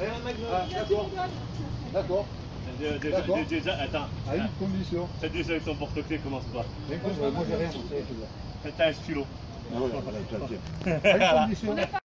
ah, d'accord. D'accord. déjà, déjà, D'accord. attends, À une condition. t'as déjà avec ton porte-clés, comment ça va Écoute, moi j'ai rien. T'as un stylo. Ah ouais, voilà, tiens, tiens. À une condition.